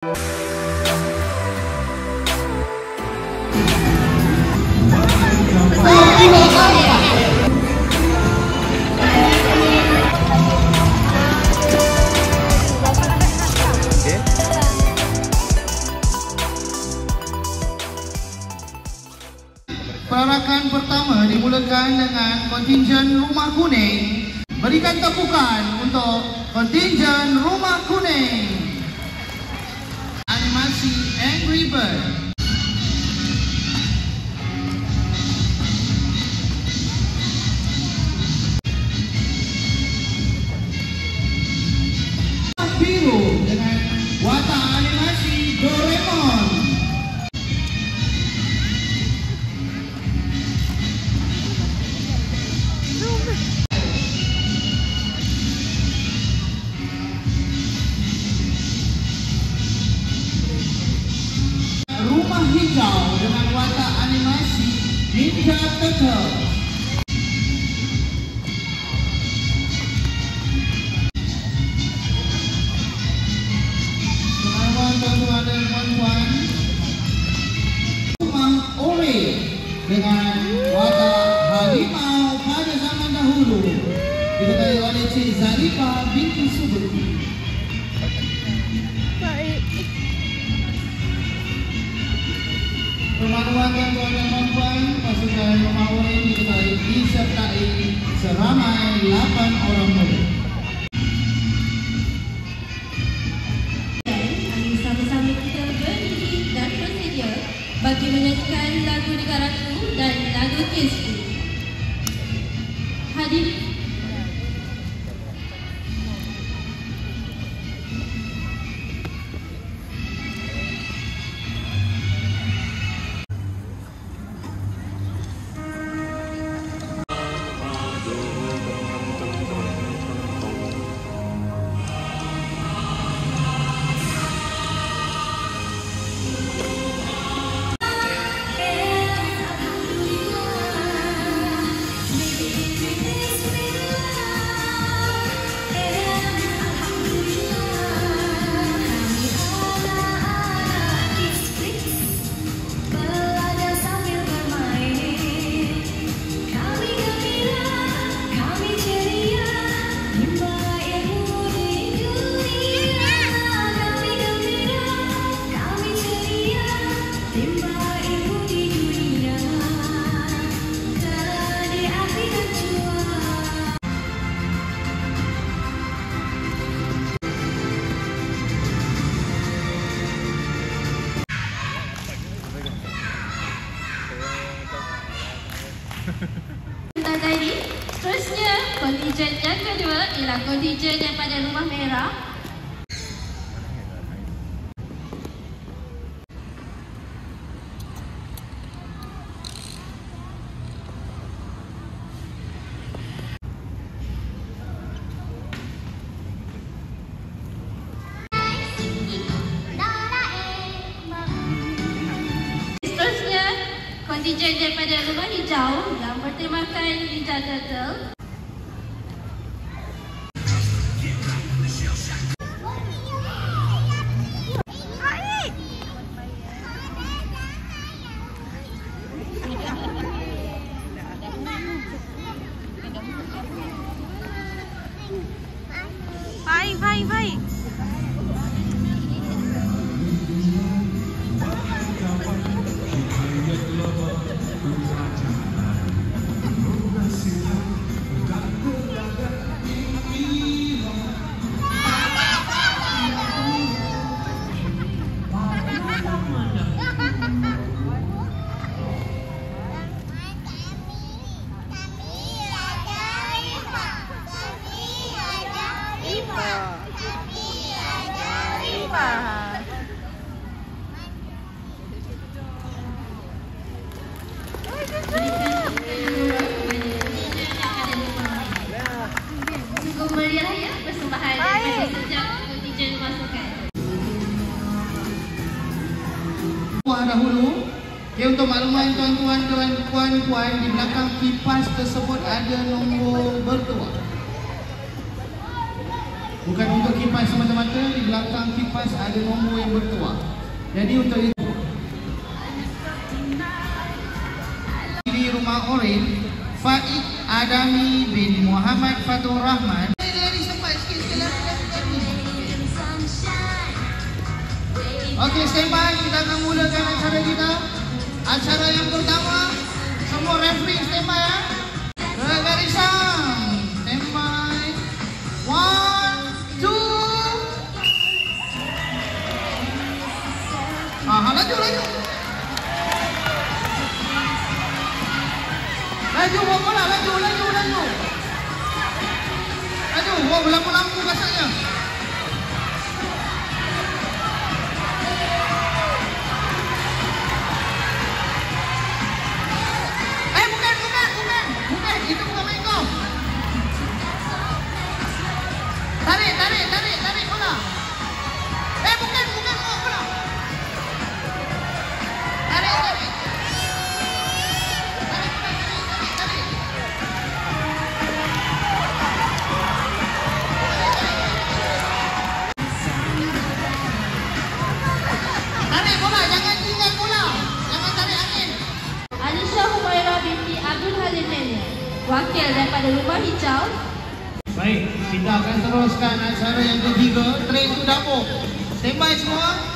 Perarakan pertama dimulakan dengan kontingen Rumah Kuning. Berikan tepukan untuk kontingen Rumah Kuning. Animasi Angry Bird. Rumah-rumah tuan-tuan dan puan-puan pasukan Ore diketahui disertai seramai 8 orang Tandai Seterusnya, kontingen yang kedua ialah kontingen yang pada rumah merah. Kontingen daripada rumah hijau yang bertemakan Ninja Turtle. Baik, terdahulu okay, Untuk makluman tuan-tuan dan puan-puan Di belakang kipas tersebut ada nombor bertuah Bukan untuk kipas semata-mata Di belakang kipas ada nombor yang bertuah Jadi untuk itu Di rumah Orin Faik Adami bin Muhammad Fatul Rahman Okey, standby. Kita akan mulakan acara kita. Acara yang pertama. Semua referee standby ya. Garisan. Standby. One, two. Ah, ha, laju, laju. Laju, bawa bola, laju. hijau. Baik, kita akan teruskan acara yang ketiga, train to Dapur. Stand by semua.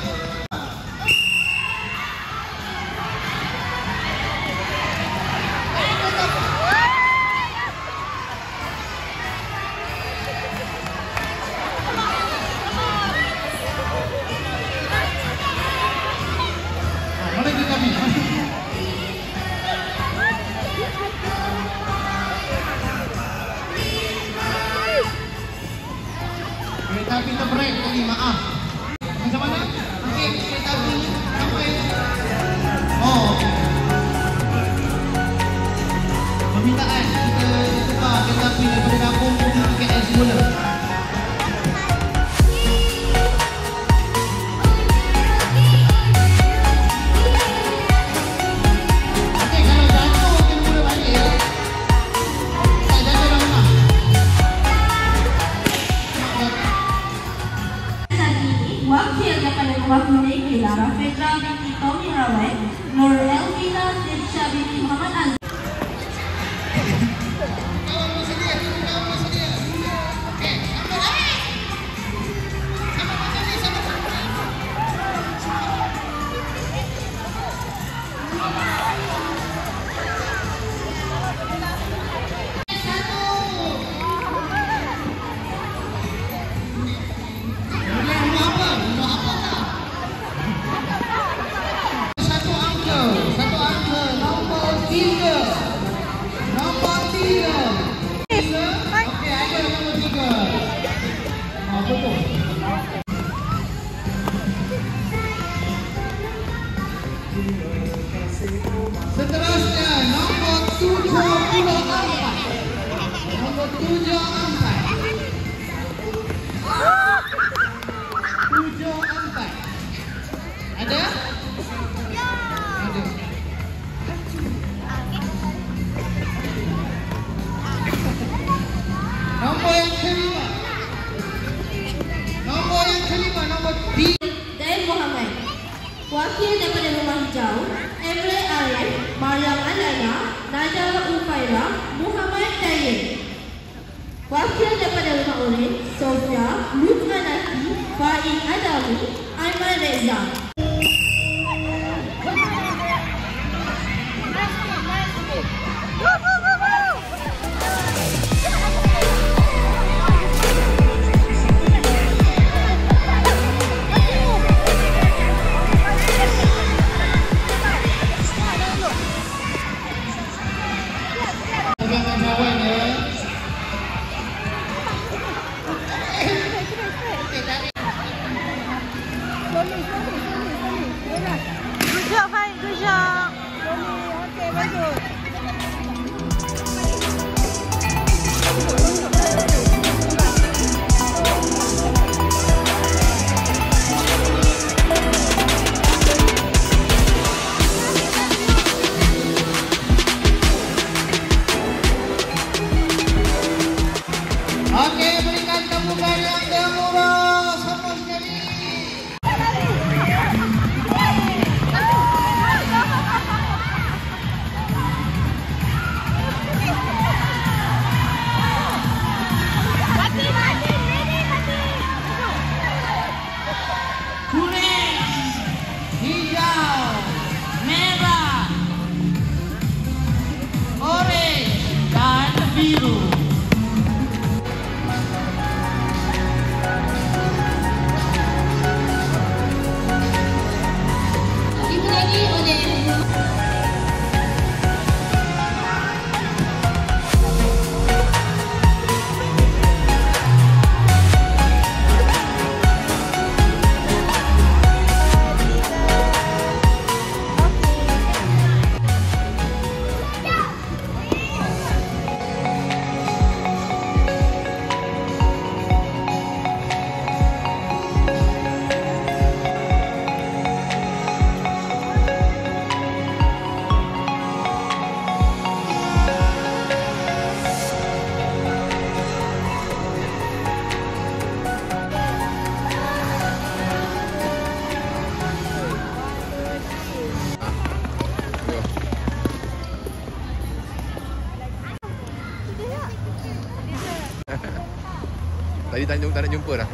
Tadi tak, tak nak jumpa dah.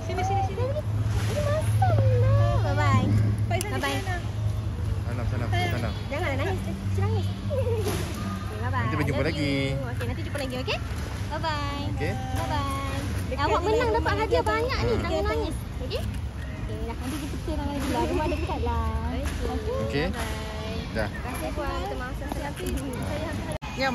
Sini sini sini. Bye bye. Bye bye. Sana sana sana. Jangan nangis. Si nangis. Okay, bye bye. Nanti berjumpa Love lagi. Okey, nanti jumpa lagi, okey? Bye bye. Okey. Bye bye. Awak menang dapat hadiah banyak ni. Jangan nangis. Okey? Okey, dah. Nanti kita turun lagi lah. Rumah dekat lah. Okey. Bye. Dah. Terima kasih puan. Terima kasih. Nhầm